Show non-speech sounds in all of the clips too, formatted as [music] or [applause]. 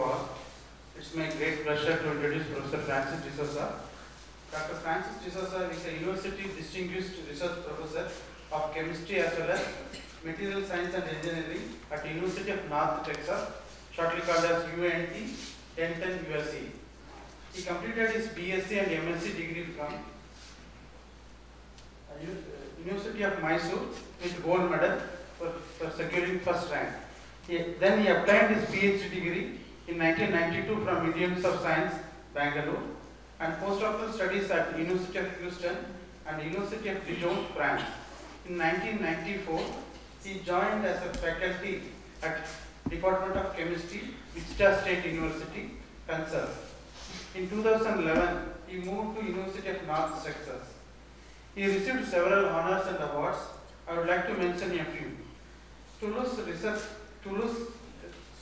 It's my great pleasure to introduce Professor Francis D'Souza. Dr. Francis D'Souza is a university distinguished research professor of chemistry as well as material science and engineering at University of North Texas, shortly called as UNT, Denton, USC. He completed his BSc and MSc degree from University of Mysore with gold medal for, for securing first rank. He, then he obtained his PhD degree in 1992 from Institute of Science, Bangalore, and postdoctoral studies at University of Houston and University of Dijon, France. In 1994, he joined as a faculty at Department of Chemistry, Wichita State University, Kansas. In 2011, he moved to University of North Texas. He received several honors and awards. I would like to mention a few. Toulouse Research, Toulouse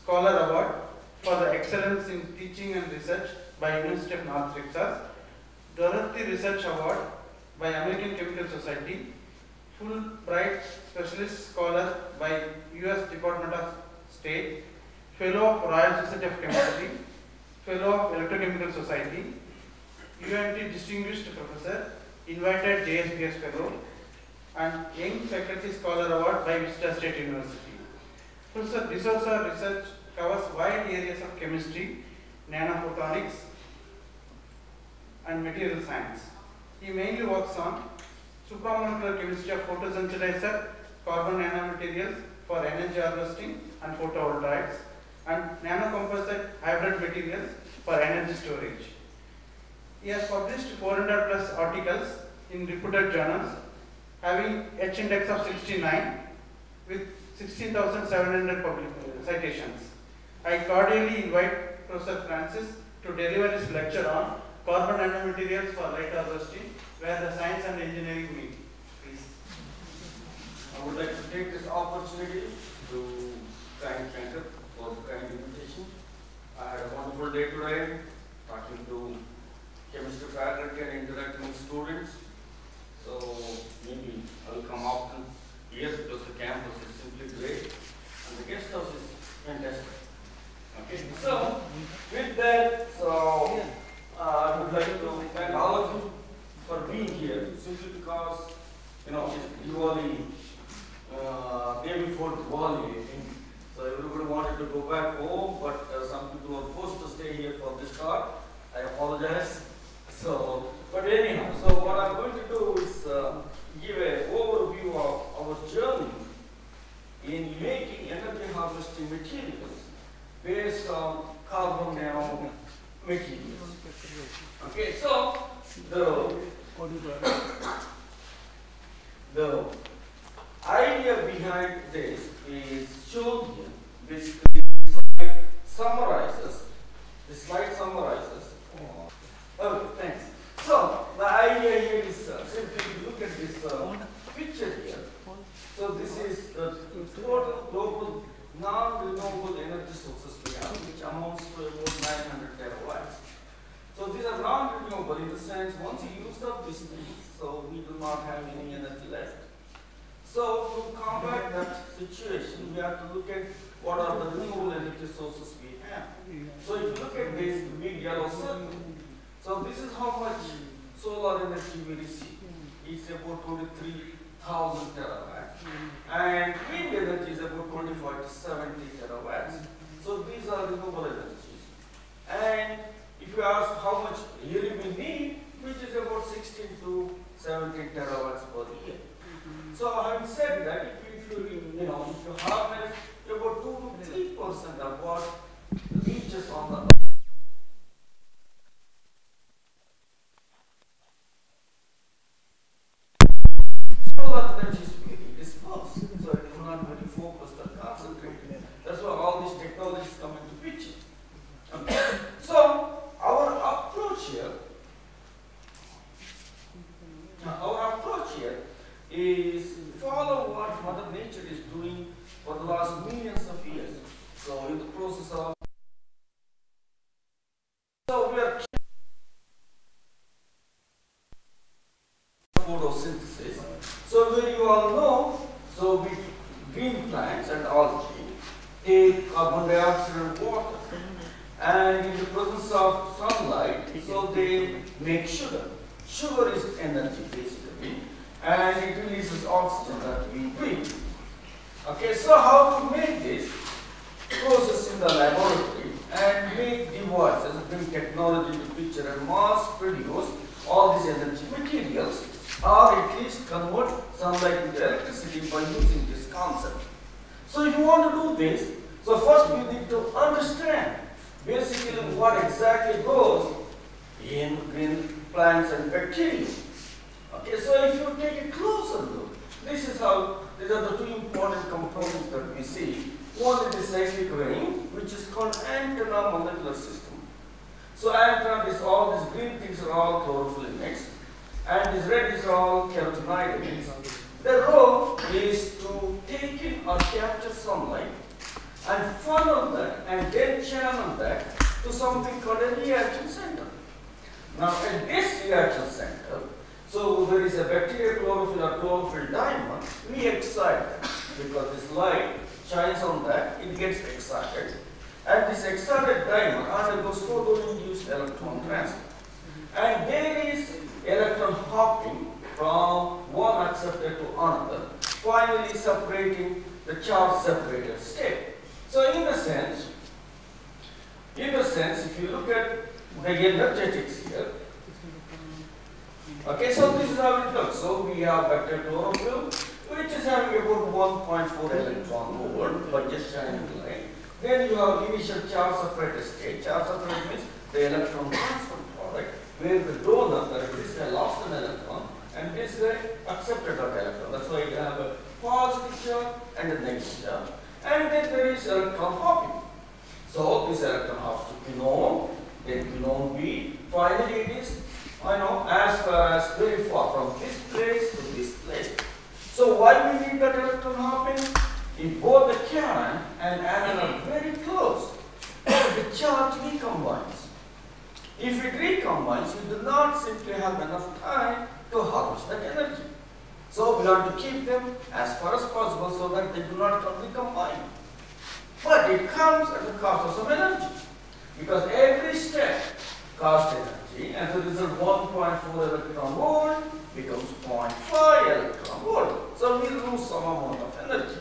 Scholar Award for the excellence in teaching and research by University of North Texas. Dorothy Research Award by American Chemical Society. Fulbright Specialist Scholar by U.S. Department of State. Fellow of Royal Society of Chemistry. Fellow of Electrochemical Society. UNT Distinguished Professor. Invited JSPS Fellow. And Young Faculty Scholar Award by Wichita State University. Professor D'Souza research covers wide areas of chemistry, nanophotonics, and material science. He mainly works on supramolecular chemistry of photosensitizer, carbon nanomaterials for energy harvesting and photovoltaics, and nanocomposite hybrid materials for energy storage. He has published 400 plus articles in reputed journals having H index of 69 with 16,700 public citations. I cordially invite Professor Francis to deliver his lecture on carbon nanomaterials for light harvesting where the science and engineering meet. Please. I would like to take this opportunity to thank Shankar for the kind invitation. I had a wonderful day today, talking to chemistry faculty and interacting with students. So maybe I will come often here because the campus is simply great and the guest house is fantastic. Okay, so with that, so uh, I would like to thank all of you for being here simply because, you know, it's Diwali uh, day before Diwali, I think. So everybody wanted to go back home, but uh, some people were forced to stay here for this talk. I apologize. So, but anyhow, so what I'm going to do is uh, give an overview of our journey in making energy harvesting materials based on carbon nano materials. Okay, so the the idea behind this is shown. Basically, this slide summarizes. The slide summarizes. Oh, thanks. So the idea here is uh, simply look at this uh, picture here. So this is the total global non-renewable energy sources we have, which amounts to about 900 terawatts. So these are non-renewable in the sense once you use up things, so we do not have any energy left. So to combat that situation, we have to look at what are the renewable energy sources we have. So if you look at this big yellow circle, so this is how much solar energy we receive. It's about 23,000 terawatts. And wind energy is about 25 to 70 terawatts. Mm-hmm. So these are renewable energies. And if you ask how much yearly we need, which is about 16 to 17 terawatts per year. Mm-hmm. So having said that, if you, if you, you know, if you harness about 2 to 3 percent of what reaches on the solar energy is very dispersed, so it is not very focused or concentrated. That's why all these technologies come into picture. Okay. So our approach here, uh, our approach here is follow what Mother Nature is doing for the last millions of years. So in the process of so we are photosynthesis. So where you all know, so we green plants and algae take carbon dioxide and water and in the presence of sunlight, so they make sugar. Sugar is energy basically, and it releases oxygen that we breathe. Okay, so how to make this process in the laboratory and make devices, bring technology to picture and mass produce all these energy materials or at least convert sunlight into electricity by using this concept. So if you want to do this, so first you need to understand basically what exactly goes in green plants and bacteria. Okay, so if you take a closer look, this is how, these are the two important components that we One is the cyclic ring, which is called antenna molecular system. So antenna is all these green things are all chlorophyllics, and this red is all carotenoids. The role is to take in or capture sunlight and funnel that and then channel that to something called a reaction center. Now at this reaction center, so there is a bacterial chlorophyll or chlorophyll dimer, we excite that because this light shines on that, it gets excited. And this excited time, dimer undergoes photo-induced electron transfer. And there is electron hopping from one acceptor to another, finally separating the charge separated state. So in a sense, in a sense, if you look at the energetics here, okay, so this is how it looks. So we have bacteriochlorophyll, which is having about 1.4 electron volt, but just shining light. Then you have initial charge separated state. Charge separated means the electron transfer product, where the donor, that is this guy lost an electron, and this guy accepted that electron. That's why you have a positive charge and a negative charge. And then there is electron hopping. So this electron hops to quinone, then quinone B. Finally, it is, I know, as far as very far from this place to this place. So why we need that electron hopping? If both the cation and anion are very close, the charge recombines. If it recombines, you do not simply have enough time to harvest that energy. So we have to keep them as far as possible so that they do not recombine. But it comes at the cost of some energy. Because every step costs energy, and so this is 1.4 electron volt becomes 0.5 electron volt. So we lose some amount of energy.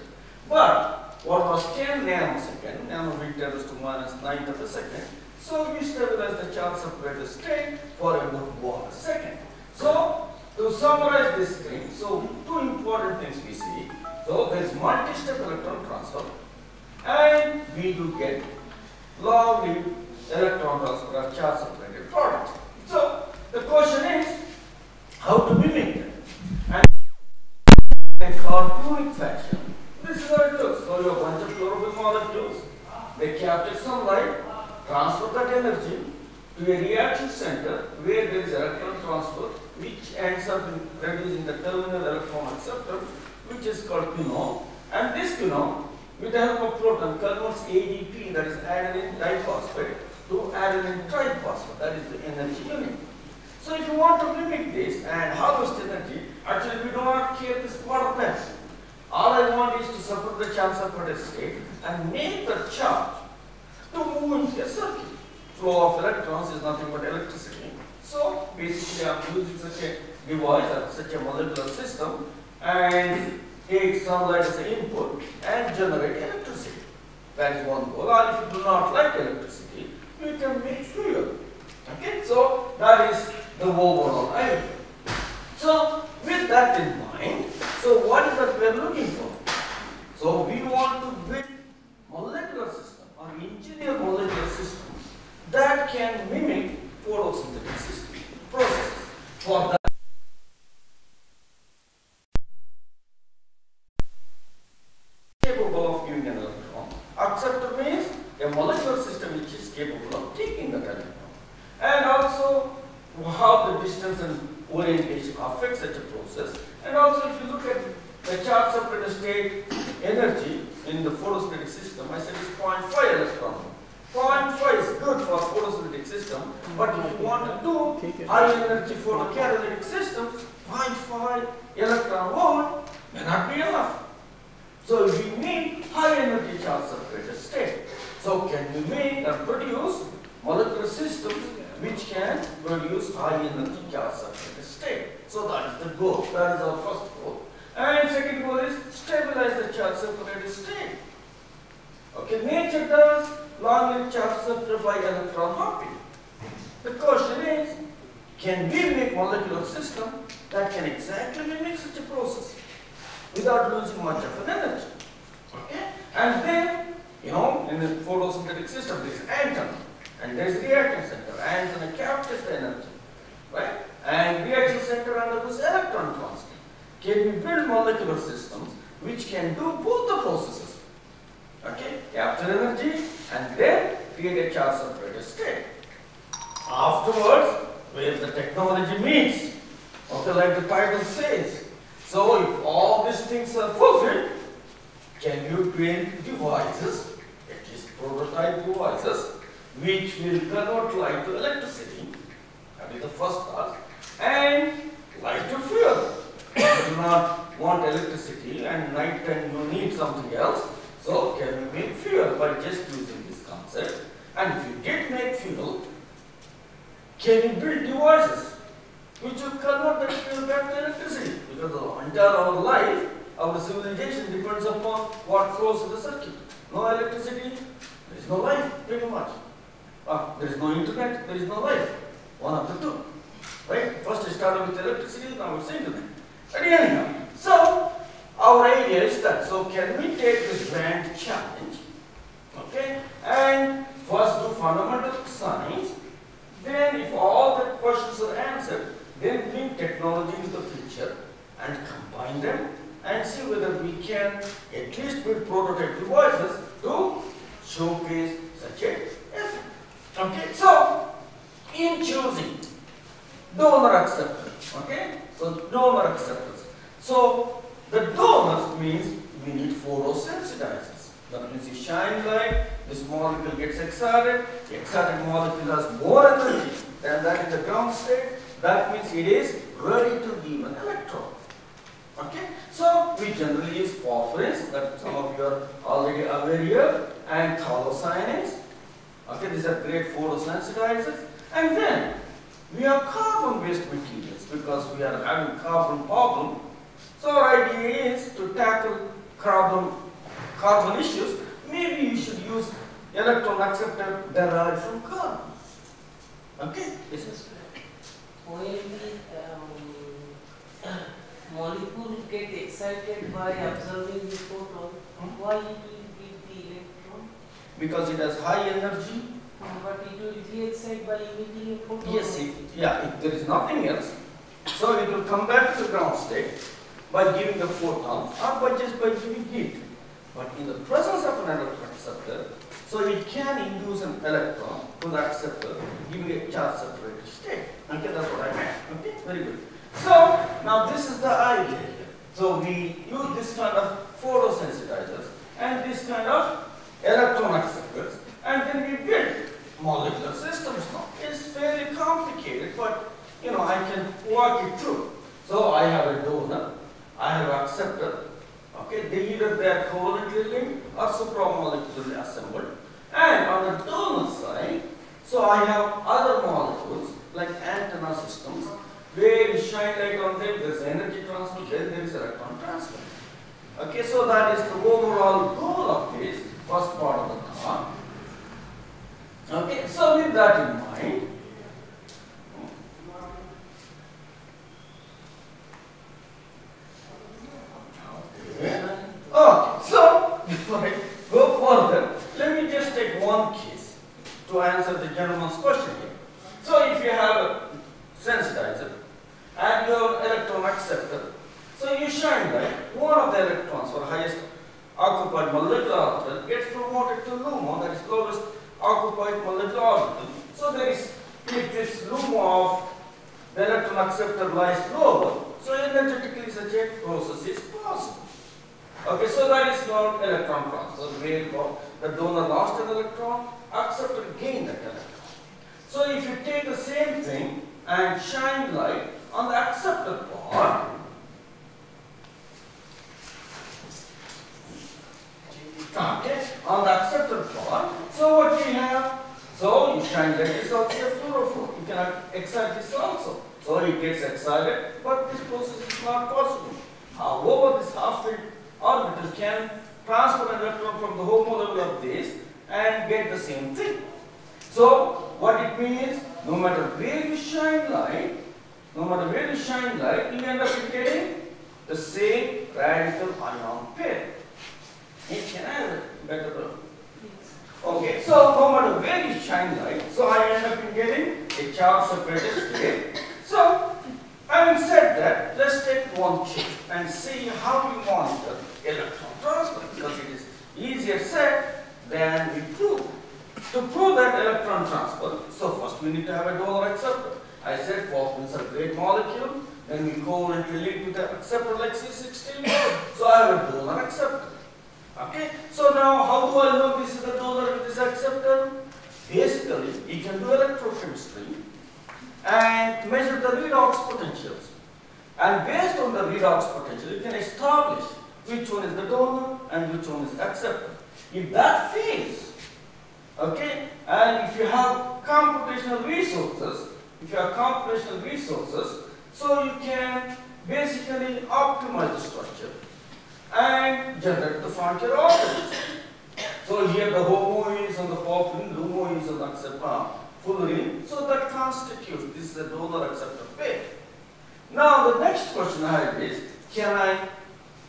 But what was 10 nanosecond, nanometers to minus 9 of a second, so we stabilize the charge separated state for about one second. So to summarize this thing, so two important things we see. So there is multi-step electron transfer and we do get lovely electron transfer charge separated products. So the question is how to mimic them. And a cartoonic fashion, this is how it looks. So you have a bunch of chlorophyll molecules, they capture sunlight, transfer that energy to a reaction center where there is electron transfer which ends up in producing the terminal electron acceptor which is called quinone and this quinone with the help of proton converts ADP that is adenine diphosphate to adenine triphosphate that is the energy unit. So if you want to mimic this and harvest energy, actually we do not care this water. All I want is to support the charge separated state and make the charge to move into a circuit. Flow of electrons is nothing but electricity. So basically I'm using such a device or such a molecular system and take sunlight as an input and generate electricity. That is one goal. Or if you do not like electricity, you can make fuel. Okay, so that is the whole overall idea. So with that in mind, so what is that we are looking for? So we want to build molecular system or engineer molecular system that can mimic photosynthetic system processes. For that capable of giving an electron. Acceptor means a molecular system which is capable of taking that electron. And also how the distance and orientation affect such a process. And also if you look at the charge separated state energy in the photosynthetic system, I said it's 0.5 electron. 0.5 is good for photosynthetic system, but if you want to do high energy photocatalytic systems, 0.5 electron volt may not be enough. So we need high energy charge separated state. So So can we make and produce molecular systems which can produce high energy charge separated state? So that is the goal. That is our first goal. And second goal is stabilize the charge separated state. Okay, nature does long-lived charge separated by electron hopping. The question is, can we make molecular system that can exactly mimic such a process without losing much of an energy? Okay? And then, you know, in the photosynthetic system, there is atom, and there is reaction center. Antenna captures the energy, right? And reaction center undergoes electron transfer. Can we build molecular systems which can do both the processes? Okay? Capture energy and then create a charge separated state. Afterwards, where the technology meets, okay, like the title says. So if all these things are fulfilled, can you create devices, at least prototype devices, which will convert light to electricity? That is the first task. And light to fuel. You do not want electricity and night time you need something else. So can we make fuel by just using this concept? And if you did make fuel, can you build devices which will convert that fuel back to electricity? Because the entire our life, our civilization depends upon what flows in the circuit. No electricity, there is no life, pretty much. Ah, there is no internet, there is no life. One of the two. Right? First it started with electricity, now it's internet. But anyhow, so our idea is that, so can we take this grand challenge, okay, and first do fundamental science, then if all the questions are answered, then bring technology into the picture and combine them and see whether we can at least build prototype devices to showcase such a. Okay, so in choosing donor acceptance, okay, so donor acceptance. So the donors means we need photosensitizers. That means you shine light, this molecule gets excited, excited molecule has more energy than that in the ground state. That means it is ready to give an electron. Okay, so we generally use porphyrins that some of you are already aware here and cyanines. Okay, these are great photosensitizers. And then we have carbon-based materials because we are having carbon problem. So our idea is to tackle carbon carbon issues. Maybe you should use electron acceptor derived from carbon. Okay, this is When the um, [coughs] molecule get excited by observing the photon, Hmm? why it will give the electron? Because it has high energy. But it will re-excite by emitting a photon. Yes, if, yeah, if there is nothing else, so it will come back to the ground state by giving the photon or by just by giving heat. But in the presence of an electron acceptor, so it can induce an electron to the acceptor, giving a charge separated state. Okay, that's what I meant. Okay, very good. So now this is the idea here. So we use this kind of photosensitizers and this kind of electron acceptors, and then we build molecular systems now. It's fairly complicated, but you know, I can walk it through. So I have a donor, I have acceptor, okay, they either they are covalently linked or supramolecularly assembled. And on the donor side, so I have other molecules like antenna systems, where you shine light on them, there's energy transfer, then there is electron transfer. Okay, so that is the overall goal of this first part of the talk. Okay, so with that in mind, okay, so [laughs] before I go further, let me just take one case to answer the gentleman's question here. So if you have a sensitizer and you have an electron acceptor, so you shine light, one of the electrons for highest occupied molecular orbital gets promoted to LUMO, that is lowest occupied molecular orbital. So there is, if this LUMO of the electron acceptor lies lower, so energetically such a process is possible. Okay, so that is called electron transfer, where the donor lost an electron, acceptor gained that electron. So if you take the same thing and shine light on the acceptor part, okay, on the acceptor part, so what we have? So you shine light is also a fluorophore. You can excite this also. So it gets excited, but this process is not possible. However, this half-filled orbital can transfer an electron from the homology of this and get the same thing. So what it means, no matter where you shine light, no matter where you shine light, you end up getting the same radical ion pair. It can have a better. Okay, so no matter where you shine light, so I end up in getting a charge separated state. So, having said that, let's take one case and see how we monitor electron transfer because it is easier said than we prove. To prove that electron transfer, so first we need to have a donor acceptor. I said is a great molecule, then we covalently link with the acceptor like C60, so I have a donor acceptor. Okay, so now how do I know this is the donor with this acceptor? Basically, you can do electrochemistry and measure the redox potentials. And based on the redox potential, you can establish which one is the donor and which one is acceptor. If that fails, okay, and if you have computational resources, if you have computational resources, so you can basically optimize the structure and generate the frontier orbitals. So here the HOMO is on the porphyrin, LUMO is on the acceptor, fullerene, so that constitutes, this is a donor acceptor pair. Now the next question I have is, can I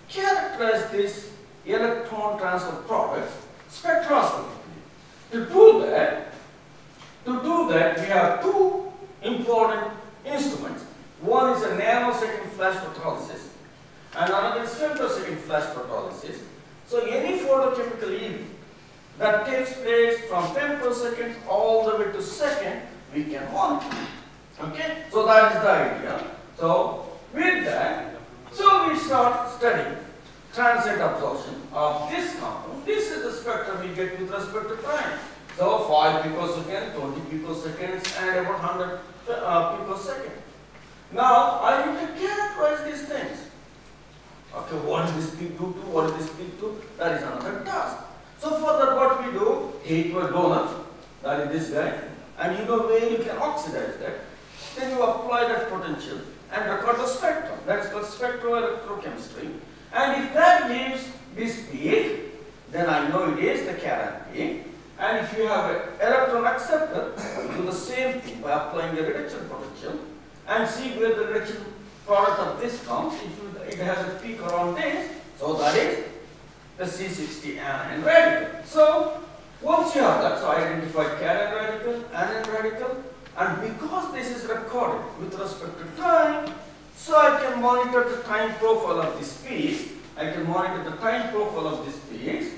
characterize this electron transfer product spectroscopically? To do that, to do that, we have two important instruments. One is a nanosecond flash photolysis, and another is femtosecond flash photolysis. So any photochemical event that takes place from femtoseconds all the way to second, we can monitor. Okay, so that is the idea. So with that, so we start studying transient absorption of this compound. This is the spectrum we get with respect to time. So 5 picosecond, 20 picoseconds, and about 100 uh, picosecond. Now I need to characterize these things. Okay, what does this peak do to? What does this peak do? That is another task. So for that what we do, heat a donor, that is this guy, and you know where you can oxidize that. Then you apply that potential and record the spectrum. That's called spectroelectrochemistry. And if that gives this peak, then I know it is the cation peak. And if you have an electron acceptor, you do the same thing by applying the reduction potential and see where the reduction product of this comes. If it has a peak around this, so that is the C60 anion radical. So once you have that, so identify cation radical, anion radical, and because this is recorded with respect to time, so I can monitor the time profile of this peak. I can monitor the time profile of this peak.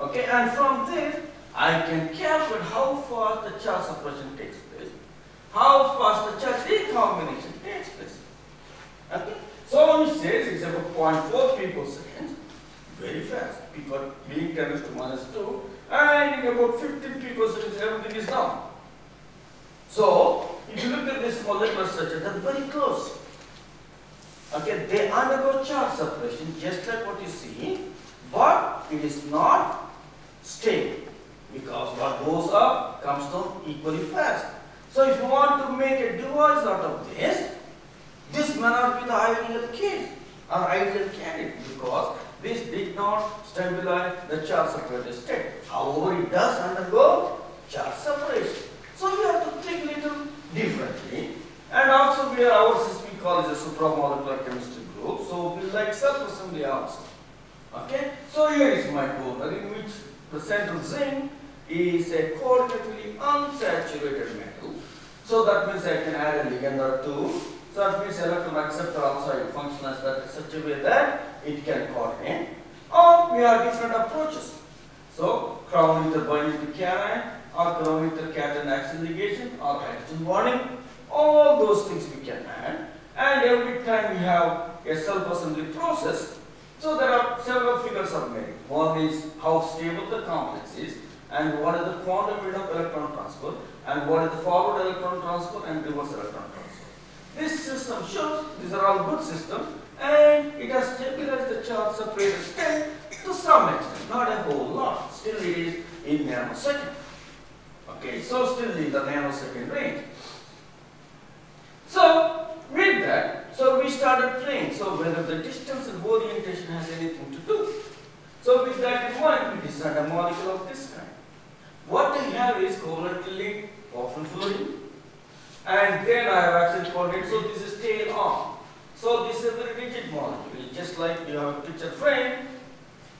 Okay, and from this, I can calculate how fast the charge separation takes place, how fast the charge recombination takes place. Okay, so it says it's about 0.4 picoseconds, very fast, because being 10 to minus 2, and in about 15 picoseconds, everything is done. So, if you look at this molecular structure, they're very close. Okay, they undergo charge separation just like what you see, but it is not stable because what goes up comes down equally fast. So if you want to make a device out of this, this may not be the ideal case or ideal candidate because this did not stabilize the charge separated state. However, it does undergo charge separation. So we have to think little differently. And also we are ours we call it a supramolecular chemistry group. So we like self-assembly also. Okay? So here is my donor in which the central zinc is a coordinatively unsaturated metal. So that means I can add a ligand or two. So that means electron acceptor also will function as that such a way that it can coordinate. Or we have different approaches. So crown ether binding to cation or crown with ether cation axial ligation or hydrogen bonding. All those things we can add. And every time we have a self-assembly process, so there are several figures are made. One is how stable the complex is, and what is the quantum rate of electron transfer, and what is the forward electron transfer and reverse electron transfer. This system shows these are all good systems, and it has stabilized the charge separated state to some extent, not a whole lot. Still, it is in nanosecond. Okay, so still in the nanosecond range. So with that, so we So whether the distance and orientation has anything to do. So with that in mind, we designed a molecule of this kind. What I have is covalently often fullerene. And then I have actually coordinated, so this is tail on. So this is a very rigid molecule, just like you have a picture frame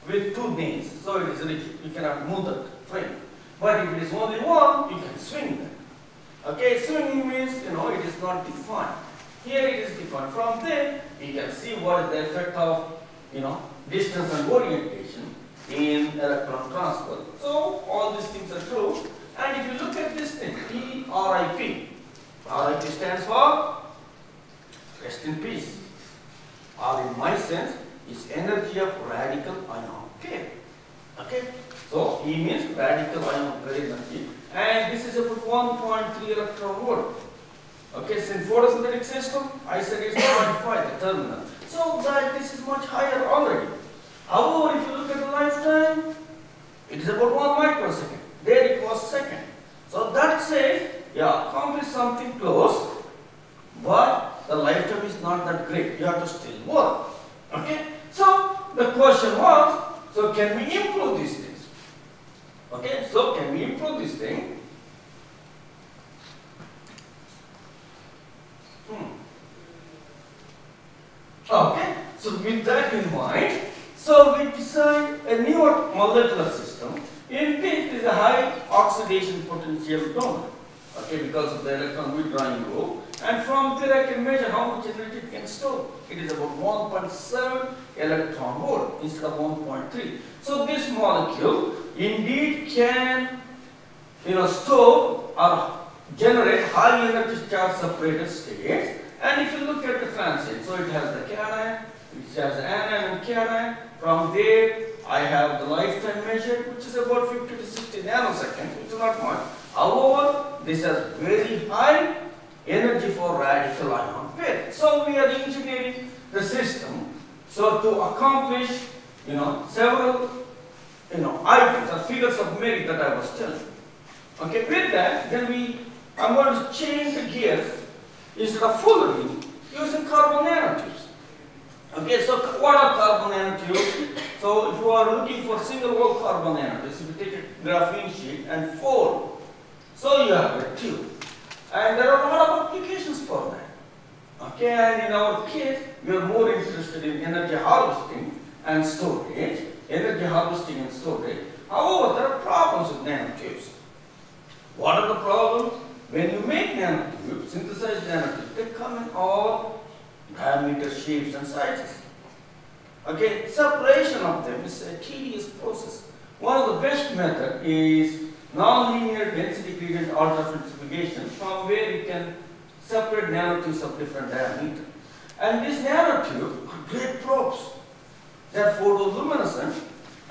with two names. So it is rigid, you cannot move that frame. But if it is only one, you can swing that. Okay, swinging means, you know, it is not defined. Here it is different. From there, you can see what is the effect of, you know, distance and orientation in electron transfer. So all these things are true. And if you look at this thing, ERIP, RIP stands for rest in peace. Or in my sense, is energy of radical ion pair. Okay? So E means radical ion energy. And this is about 1.3 electron volt. Okay, in photosynthetic system, I said it's 0.5, the terminal. So that this is much higher already. However, if you look at the lifetime, it is about 1 microsecond. There it was second. So that says, yeah, accomplish something close, but the lifetime is not that great. You have to still work. Okay? So the question was, so can we improve these things? Okay, so can we improve this thing? Hmm. Okay, so with that in mind, so we design a new molecular system in which a high oxidation potential donor. Okay, because of the electron withdrawing group. And from there I can measure how much energy it can store. It is about 1.7 electron volt instead of 1.3. So this molecule indeed can you know, store or generate high energy charge separated states. And if you look at the transit, so it has the cation, it has anion and cation. From there, I have the lifetime measured, which is about 50 to 60 nanoseconds, which is not much. However, this has very high energy for radical ion pair. So we are engineering the system so to accomplish, you know, several, you know, items or figures of merit that I was telling. Okay, with that, then we, I'm going to change the gears instead of fullerene using carbon nanotubes. Okay, so what are carbon nanotubes? So if you are looking for single wall carbon nanotubes, you take a graphene sheet and fold, so you have a tube. And there are a lot of applications for that. Okay, and in our case, we are more interested in energy harvesting and storage, energy harvesting and storage. However, there are problems with nanotubes. What are the problems? When you make nanotubes, synthesized nanotubes, they come in all diameter, shapes and sizes. Okay, separation of them is a tedious process. One of the best method is nonlinear density gradient ultrafiltration from where you can separate nanotubes of different diameter. And these nanotubes are great probes. They are photoluminescent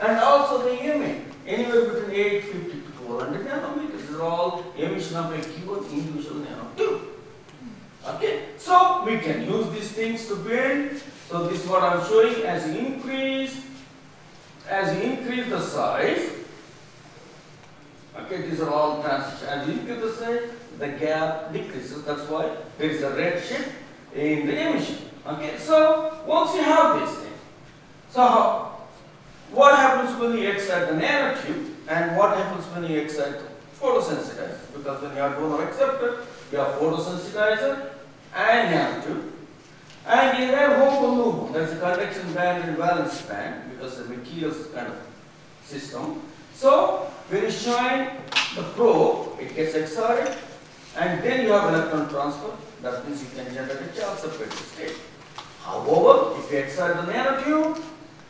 and also they emit anywhere between 850 to 400 nanometers. All emission of a given individual nanotube. Okay, so we can use these things to build. So this is what I'm showing as you increase, as you increase the size. Okay, these are all transitions. As you increase the size, the gap decreases. That's why there is a red shift in the emission. Okay, so once you have this thing, so how, what happens when you excite the nanotube and what happens when you excite photosensitizer? Because when you are donor acceptor, you have photosensitizer and nanotube. And in that whole loop, there's a conduction band and valence band because the materials kind of system. So when you shine the probe, it gets excited, and then you have electron transfer. That means you can generate a charge separated state. However, if you excite the nanotube,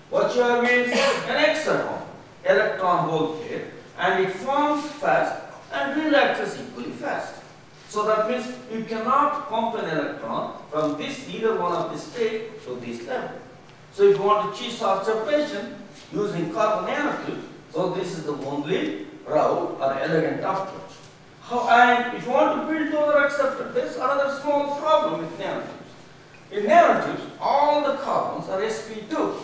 what you have means is an exciton, electron hole pair, and it forms fast and relaxes equally fast. So that means you cannot pump an electron from this either one of this state to this level. So if you want to achieve soft separation using carbon nanotube, so this is the only route or elegant approach. How, and if you want to build donor acceptor, there's another small problem with nanotubes. In nanotubes, all the carbons are sp2.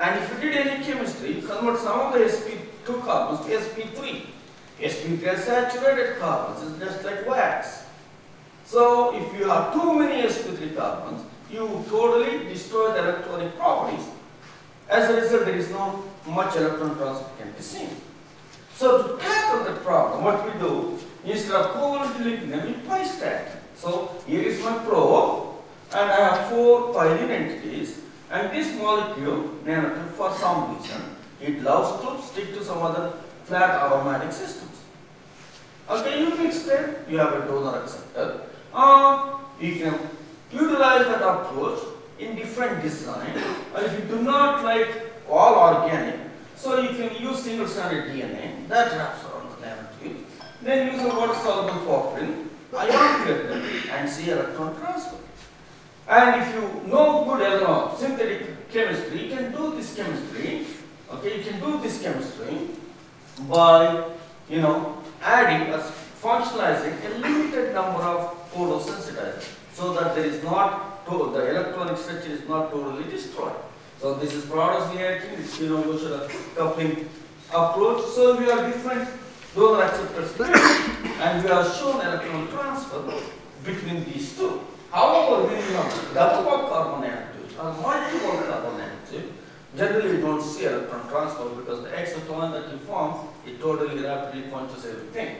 And if you did any chemistry, you convert some of the sp2 two carbons to sp3. Sp3 are saturated carbons, it's just like wax. So if you have too many sp3 carbons, you totally destroy the electronic properties. As a result, there is not much electron transfer can be seen. So to tackle the problem, what we do, instead of covalently linking them, we pi stack. So here is my probe, and I have four pyridine entities, and this molecule, for some reason, it loves to stick to some other flat aromatic systems. Okay, you mix them, you have a donor acceptor. Uh, you can utilize that approach in different design. Or if you do not like all organic, so you can use single stranded DNA that wraps around the nanotube. Then use a water soluble porphyrin, ionizate them, and see electron transfer. And if you know good uh, synthetic chemistry, you can do this chemistry. Okay, you can do this chemistry by, you know, adding a functionalizing a limited number of photosensitizers so that there is not the electronic structure is not totally destroyed. So this is Brodess reaction, it's Bushra coupling approach. So we have different donor acceptors and we have shown electron transfer between these two. However, you have double bond carbon nanotube or multiple carbon nanotube, generally you don't see electron transfer because the exciton that you form, it totally rapidly punches everything.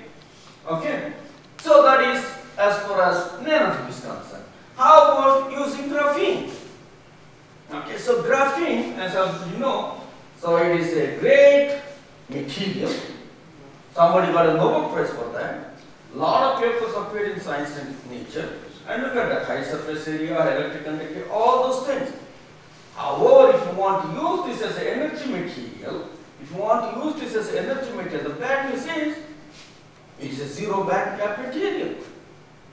Okay? So that is as far as nanotube is concerned. How about using graphene? Okay, so graphene, as you know, so it is a great material. Somebody got a Nobel Prize for that. Lot of papers appeared in Science and Nature. And look at that high surface area, electric conductivity, all those things. However, if you want to use this as an energy material, if you want to use this as an energy material, the bad news is it's a zero band gap material.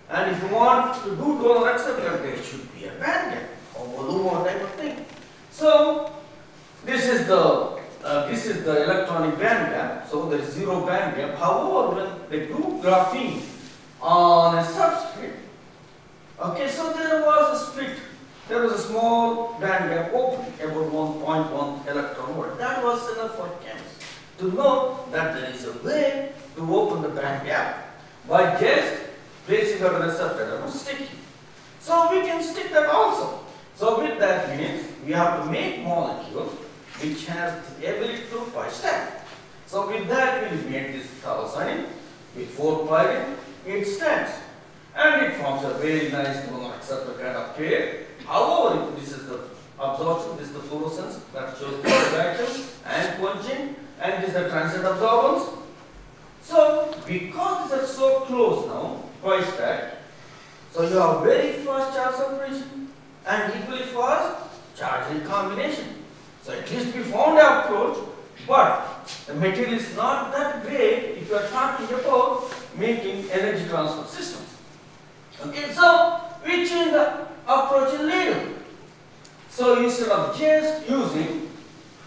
And if you want to do donor acceptor, there should be a band gap or volume type of thing. So this is the uh, this is the electronic band gap. So there is zero band gap. However, when they do graphene on a substrate, okay, so there was a split. There was a small band gap opening about 1.1 electron volt. That was enough for chemists to know that there is a way to open the band gap by just placing a receptor and sticking. So we can stick that also. So with that means we have to make molecules which has the ability to pi stack. So with that we made this carbazine with four pyridine, it stacks. And it forms a very nice donor acceptor kind of pair. However, this is the absorption, this is the fluorescence that shows the vacuum and quenching, and this is the transient absorbance. So because these are so close now, pi stack, so you have very fast charge separation and equally fast charge recombination. So at least we found an approach, but the material is not that great if you are talking about making energy transfer systems. Okay, so we change the approach a little. So instead of just using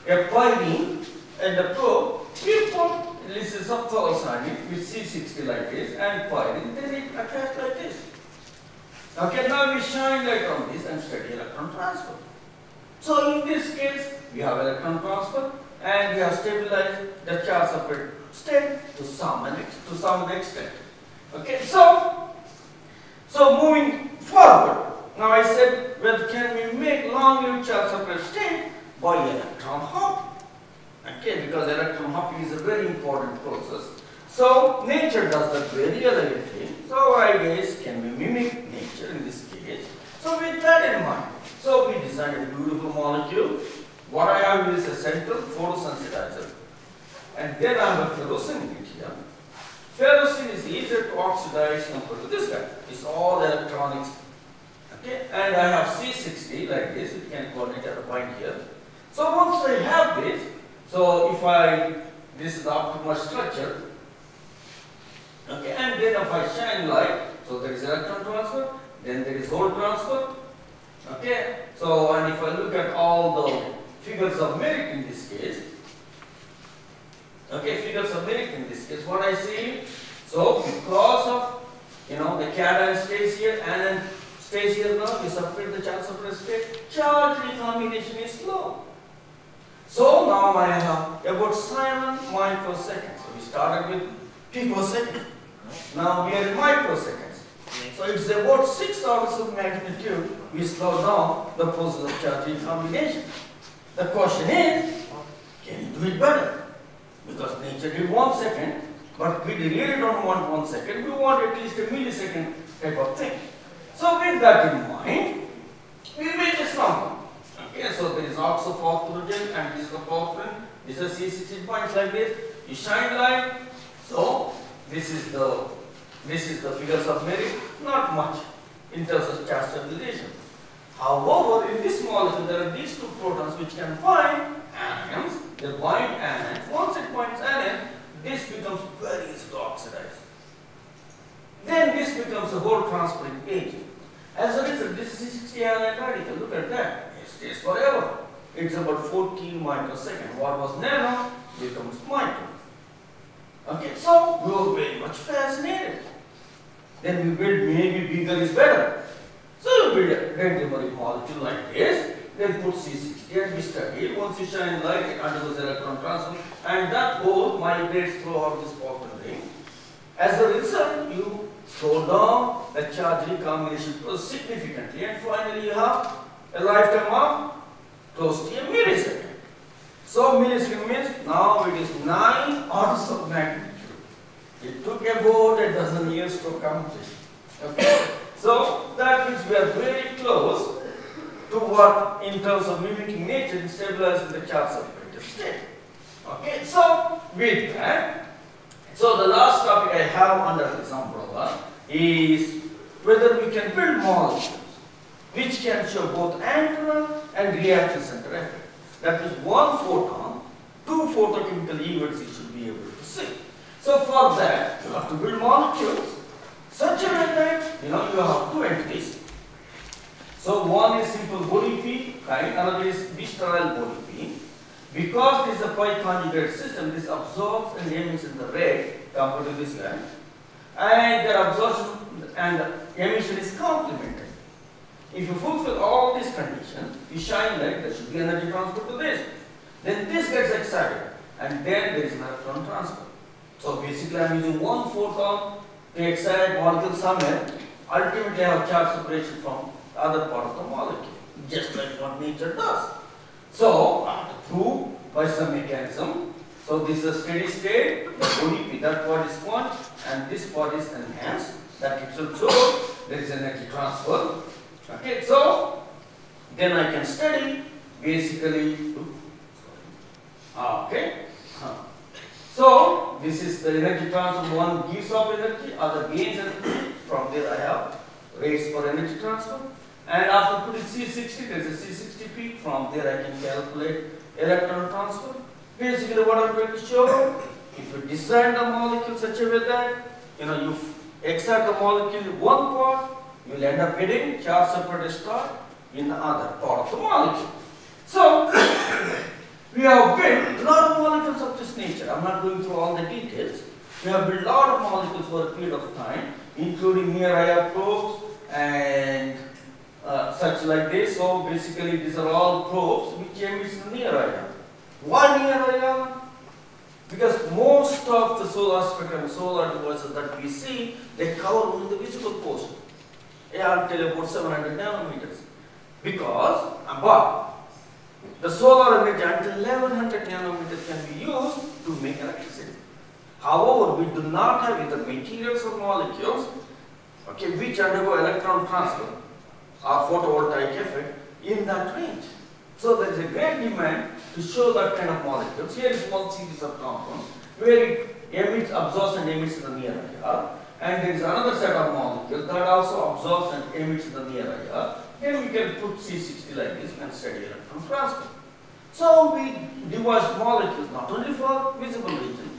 a pyridine and the probe, we put this is some ferrocyanide with C60 like this and pyridine, then it attached like this. Okay, now we shine light on this and study electron transfer. So in this case, we have electron transfer and we have stabilized the charge separate state to some to some extent. Okay, so so moving forward, now I said, well, can we make long-lived charge separate state by electron hopping? Okay, because electron hopping is a very important process. So nature does that very elegantly. So idea is, can we mimic nature in this case? So with that in mind, so we designed a beautiful molecule. What I have is a central photosensitizer. And then I have ferrocene here. Ferrocene is easier to oxidize compared to this guy. It's all electronics. Okay, and I have C60 like this, it can coordinate at a point here. So once I have this, so if I, this is the optimal structure, okay, and then if I shine light, so there is electron transfer, then there is hole transfer, okay. So and if I look at all the figures of merit in this case, okay, figures of merit in this case, what I see, so because of, you know, the cation stays here and then stays here now, you separate the charge separate state, charge recombination is slow. So now now I have about 7 microseconds. So we started with picoseconds. Now we are in microseconds. So it's about 6 orders of magnitude we slow down the process of charge recombination. The question is, can you do it better? Because nature did 1 second, but we really don't want 1 second, we want at least a millisecond type of thing. So with that in mind, we make this number. Okay, so there is oxophosphorogen and this is the porphyrin. This is C60 points like this. You shine light. So this is the this is the figures of merit. Not much in terms of charge stabilization. However, in this molecule there are these two protons which can bind anions. They bind anions. Once it binds anion, this becomes very easy to oxidize. Then this becomes a hole transparent agent. As a result, this is 60 anion radical. Look at that. It stays forever. It's about 14 microseconds. What was nano becomes micro. Okay, so we were very much fascinated. Then we build maybe bigger is better. So we build a dendrimer molecule like this, then put C60 and study it. Once you shine light, it undergoes electron transfer, and that hole migrates throughout this porphyrin ring. As a result, you slow down the charge recombination process significantly, and finally you have a lifetime of close to a millisecond. So millisecond means now it is 9 orders of magnitude. It took about a dozen years to accomplish. Okay? So that means we are very close to what in terms of mimicking nature and stabilizing the charge separated state. Okay, so with that, so the last topic I have under this umbrella is whether we can build molecules which can show both antenna and reaction center effect. That is one photon, two photochemical events you should be able to see. So for that, you have to build molecules such a way that you know you have two entities. So one is simple BODIPY kind, another is bisterile body P. Because this is a pi conjugate system, this absorbs and emits in the red compared to this guy. And their absorption and emission is complementary. If you fulfill all these conditions, you shine light, there should be energy transfer to this. Then this gets excited, and then there is electron transfer. So basically, I'm using one photon to excite molecule somewhere. Ultimately, I have charge separation from other part of the molecule, just like what nature does. So, by some mechanism. So, this is a steady state, the body, that part is quant, and this part is enhanced. That itself shows there is energy transfer. Okay, so then I can study basically. Ah, okay. So this is the energy transfer. One gives off energy, other gains energy. From there I have rates for energy transfer. And after putting C60, there is a C60 peak. From there I can calculate electron transfer. Basically, what I'm going to show, if you design the molecule such a way that you know you excite the molecule in one part, you will end up getting charge separated star in the other part of the molecule. So, [coughs] we have built a lot of molecules of this nature. I'm not going through all the details. We have built a lot of molecules for a period of time, including near IR probes and uh, such like this. So, basically, these are all probes which emits near IR. Why near IR? Because most of the solar spectrum, solar devices that we see, they cover only the visible portion until about 700 nanometers. Because, but the solar energy until 1100 nanometers can be used to make electricity. However, we do not have either materials or molecules okay, which undergo electron transfer or photovoltaic effect in that range. So there is a great demand to show that kind of molecules. Here is one series of compounds where it emits, absorbs and emits in the near IR. And there is another set of molecules that also absorbs and emits in the near IR. Then we can put C60 like this and study electron transfer. So we devised molecules not only for visible region,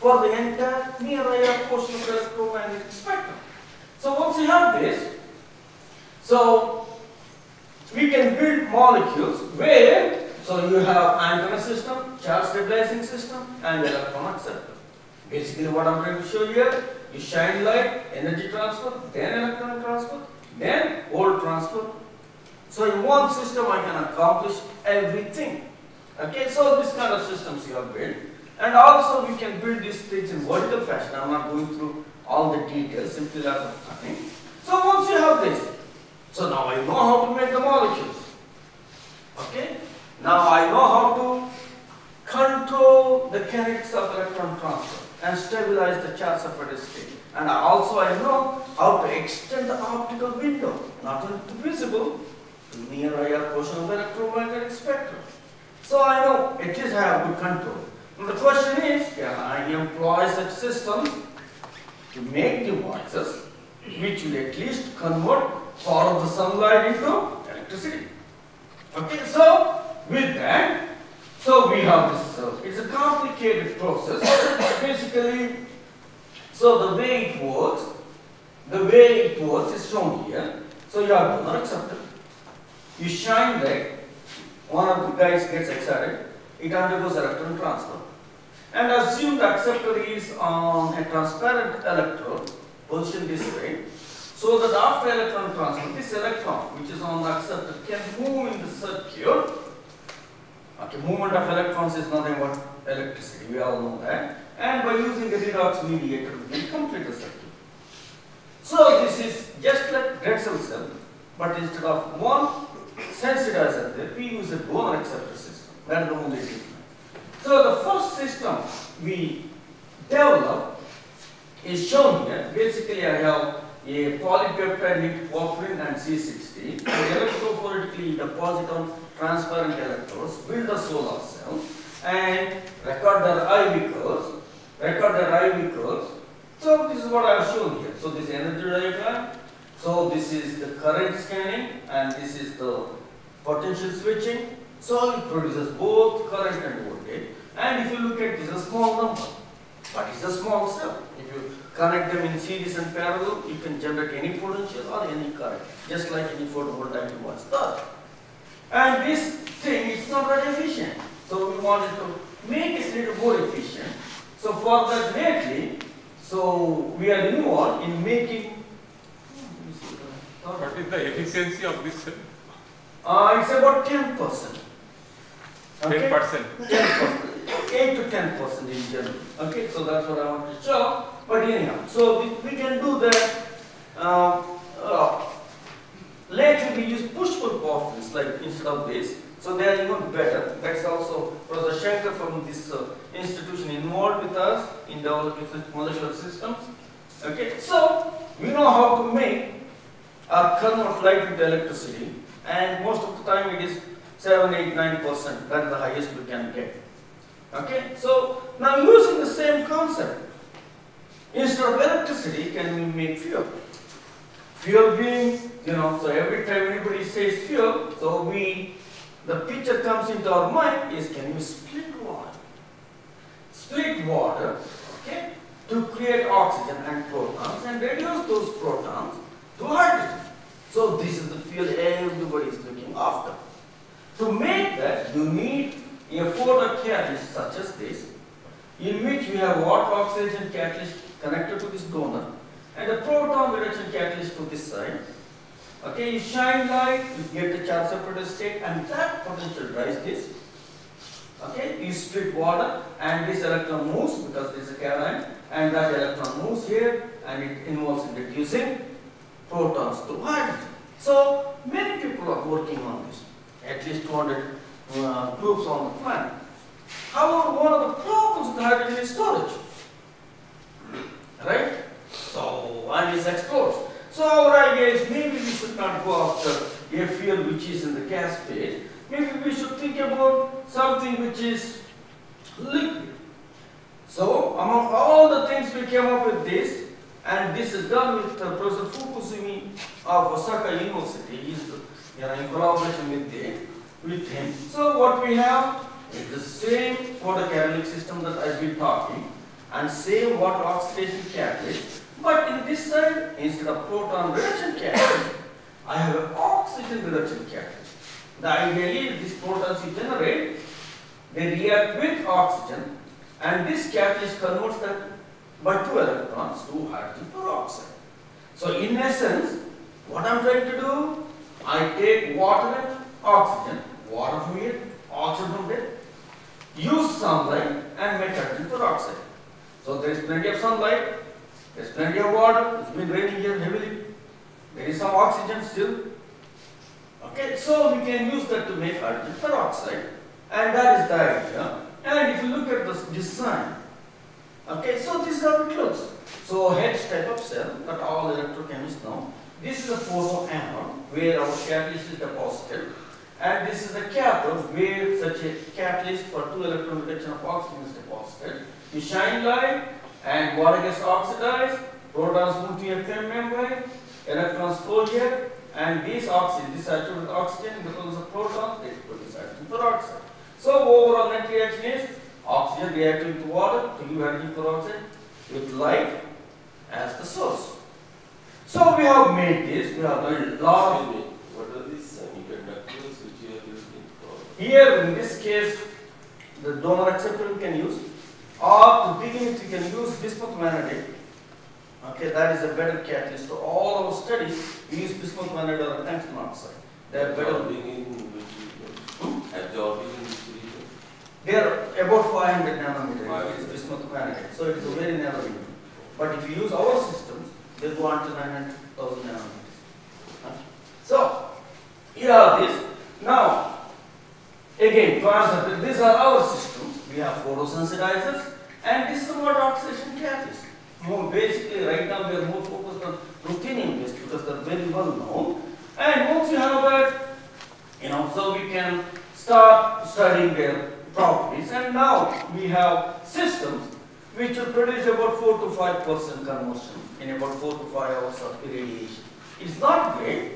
for the entire near IR portion of the electromagnetic spectrum. So once you have this, so we can build molecules where, so you have antenna system, charge stabilizing system, and electron acceptor. Basically what I'm trying to show here, you shine light, energy transfer, then electron transfer, then volt transfer. So in one system I can accomplish everything. Okay, so this kind of systems you have built. And also we can build these things in vertical fashion. I'm not going through all the details, simply lack of. So once you have this, so now I know how to make the molecules. Okay? Now I know how to control the kinetics of electron transfer and stabilize the charge separate state. And also I know how to extend the optical window, not only to visible, to near IR portion of the electromagnetic spectrum. So I know at least have good control. Now the question is, can I employ such systems to make devices which will at least convert part of the sunlight into electricity? Okay, so with that, so we have this, uh, it's a complicated process. [coughs] Basically, so the way it works, the way it works is shown here. So you have donor acceptor. You shine light, one of the guys gets excited, it undergoes electron transfer. And assume the acceptor is on a transparent electrode, positioned this way, so that after electron transfer, this electron, which is on the acceptor, can move in the circuit. Okay, movement of electrons is nothing but electricity, we all know that. And by using the redox mediator, we can complete the circuit. So this is just like Grätzel cell, but instead of one sensitizer there, we use a donor acceptor system. That is the only difference. So the first system we developed is shown here. Basically, I have a polypeptide with and C60. I electrophoretically deposit on transparent electrodes, build a solar cell, and record the IV curves, record their IV curves. So this is what I have shown here. So this energy diagram. So this is the current scanning, and this is the potential switching. So it produces both current and voltage. And if you look at this, is a small number, but it's a small cell. If you connect them in series and parallel, you can generate any potential or any current, just like any photovoltaic device does. And this thing is not very efficient. So we wanted to make it a little more efficient. So for that lately, so we are involved in making. What is the efficiency of this cell? Uh, it's about ten percent. Ten percent. Ten percent, eight to ten percent in general. Okay, so that's what I want to show. But anyhow, so we, we can do that. Uh, uh, later we use push-pull porphyrins like instead of this. So they are even better. That's also Professor Shankar from this uh, institution involved with us in developing molecular systems. Okay, so we know how to make or convert light into electricity, and most of the time it is 7, 8, 9 percent. That is the highest we can get. Okay, so now using the same concept, instead of electricity, can we make fuel? Fuel being, you know, so every time anybody says fuel, so we, the picture comes into our mind is can we split water? Split water, okay, to create oxygen and protons and reduce those protons to hydrogen. So this is the fuel everybody is looking after. To make that, you need a photocatalyst such as this, in which we have water oxygen catalyst connected to this donor and a proton reduction catalyst to this side. Okay, you shine light, you get the charge separated state, and that potential drives this. Okay, you split water, and this electron moves because this is a cation, and that electron moves here, and it involves in reducing protons to hydrogen. So many people are working on this, at least 200 uh, groups on the planet. However, one of the problems with hydrogen is storage, right? So, and it explodes. So our idea is maybe we should not go after a fuel which is in the gas phase. Maybe we should think about something which is liquid. So among all the things we came up with this, and this is done with uh, Professor Fukuzumi of Osaka University. He's you know, in collaboration with, the, with him. So what we have is the same photocatalytic system that I've been talking, and same water oxidation catalyst. But in this side, instead of proton reduction catalyst, I have an oxygen reduction catalyst. The idea is these protons you generate, they react with oxygen, and this catalyst converts them by two electrons to hydrogen peroxide. So in essence, what I'm trying to do, I take water and oxygen, water from here, oxygen from there, use sunlight and make hydrogen peroxide. So there is plenty of sunlight, there is plenty of water, it's been raining here heavily, there is some oxygen still. Okay, so we can use that to make hydrogen peroxide, and that is the idea. And if you look at this design, okay, so this is how it looks. So H type of cell that all electrochemists know. This is a photoanode where our catalyst is deposited, and this is a cathode where such a catalyst for two electron reduction of oxygen is deposited. You shine light, and water gets oxidized, protons move to a thin membrane, electrons flow here, and these oxygen, this saturated oxygen, because of protons, they produce hydrogen peroxide. So overall net reaction is oxygen reacting with water to give hydrogen peroxide with light as the source. So we have made this, we have done a lot of what are these semiconductors which you are using for? Here, in this case, the donor acceptor we can use, or to begin with, we can use bismuth vanadate. Okay, that is a better catalyst. So all our studies, we use bismuth vanadate or tungsten oxide. They are better. Absorbing in? Hmm? Absorbing in which region? They are about 500 nanometers. Five it is hundred. bismuth vanadate. So it is a very narrow unit. But if you use our systems, they go on to 900,000 nanometers. Okay. So, here are this. Now, again, that, these are our systems. We have photosensitizers, and this is what oxidation catalyst. More basically, right now we are more focused on ruthenium based because they're very well known. And once you have that, you know, so we can start studying their properties. And now we have systems which will produce about 4 to 5 percent conversion in about 4 to 5 hours of irradiation. It's not great.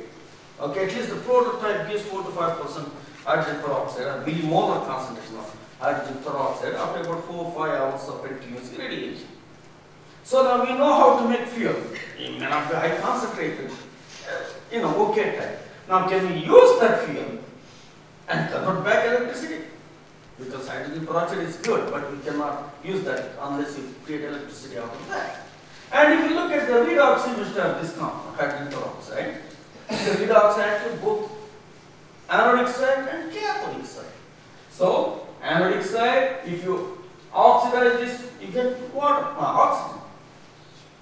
Okay, at least the prototype gives 4 to 5 percent hydrogen peroxide, a millimolar concentration of hydrogen peroxide after about 4 or 5 hours of continuous irradiation. So now we know how to make fuel. It may not be high concentrated, uh, you know, okay type. Now can we use that fuel and convert back electricity? Because hydrogen peroxide is good, but we cannot use that unless you create electricity out of that. And if you look at the redox image of this compound, hydrogen peroxide, the redox actually both anodic side and cathodic side. So, anodic side, if you oxidize this, you get water, uh, oxygen.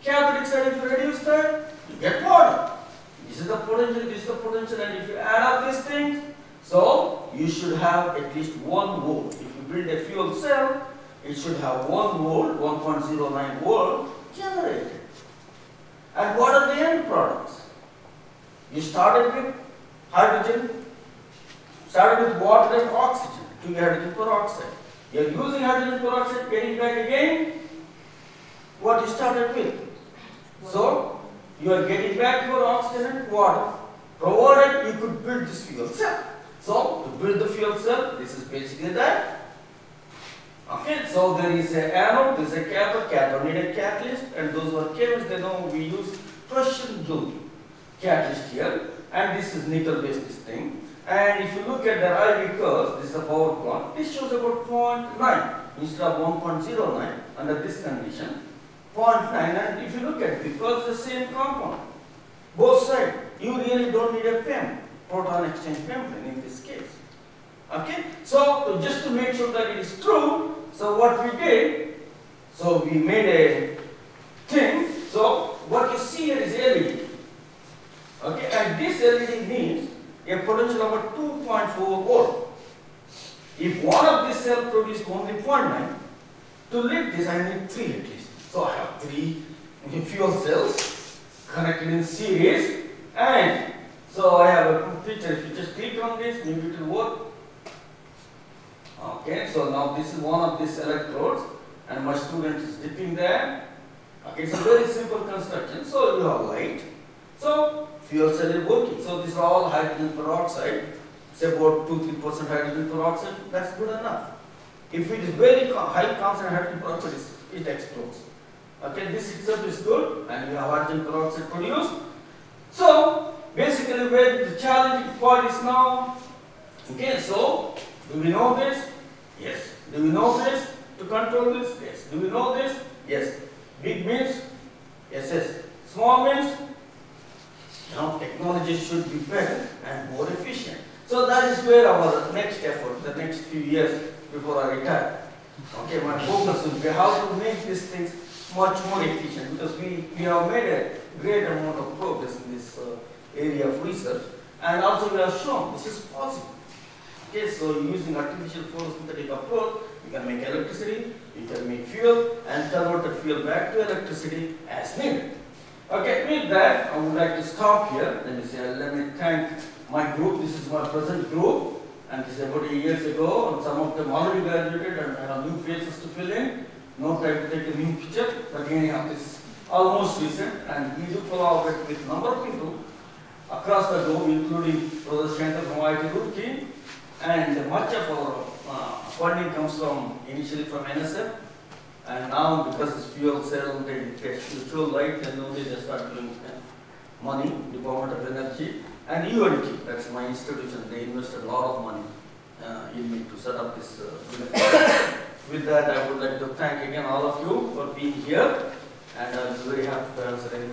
Cathodic side, if you reduce that, you get water. This is the potential, this is the potential, and if you add up these things, so you should have at least one volt. If you build a fuel cell, it should have one volt, 1.09 volt generated. And what are the end products? You started with hydrogen, started with water and oxygen to hydrogen peroxide. You're using hydrogen peroxide, getting back again what you started with. So, you are getting back your oxygen and water, provided you could build this fuel cell. So, to build the fuel cell, this is basically that. Okay, so there is a anode, there is a cathode, cathode need a catalyst, and those who are chemists, they know we use Prussian blue catalyst here, and this is nickel based this thing. And if you look at the IV curve, this is a power plant, this shows about 0.9 instead of 1.09 under this condition. 0.9 and if you look at it, because the same compound, both sides, you really don't need a PEM, proton exchange membrane in this case. Okay, so just to make sure that it is true, so what we did, so we made a thing, so what you see here is LED. Okay, and this LED needs a potential about 2.4 volt. If one of these cells produces only 0.9, to lift this I need three at least. So I have three fuel cells connected in series and so I have a picture. If you just click on this, maybe it will work. Okay, so now this is one of these electrodes and my student is dipping there. Okay, it's a very simple construction. So you have light. So fuel cell is working. So these are all hydrogen peroxide. It's about 2-3% hydrogen peroxide. That's good enough. If it is very high concentrated hydrogen peroxide, it explodes. Okay, this itself is good and we have hydrogen peroxide produced. So basically where the challenging part is now, okay, so do we know this? Yes. Do we know this? To control this? Yes. Do we know this? Yes. Big means? Yes, yes. Small means? Now technology should be better and more efficient. So that is where our next effort, the next few years before I retire. Okay, my focus will be how to make these things much more efficient because we, we have made a great amount of progress in this uh, area of research and also we have shown this is possible. Okay, so using artificial photosynthetic approach, you can make electricity, you can make fuel and convert that fuel back to electricity as needed. Okay, with that, I would like to stop here. Let me say, let me thank my group. This is my present group. And this is about eight years ago, and some of them already graduated and have new faces to fill in. No time to take a new picture, but anyhow, this is almost recent, and we do collaborate with a number of people across the globe, including Professor Shankar from IIT Roorkee, and much of our uh, funding comes from, initially from NSF, and now because it's fuel cell, they get fuel light, and only they start doing uh, money, Department of Energy, and UNT, that's my institution, they invested a lot of money uh, in me to set up this uh. [coughs] With that, I would like to thank again all of you for being here, and I'm very happy to answer any